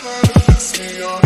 trying to fix me up.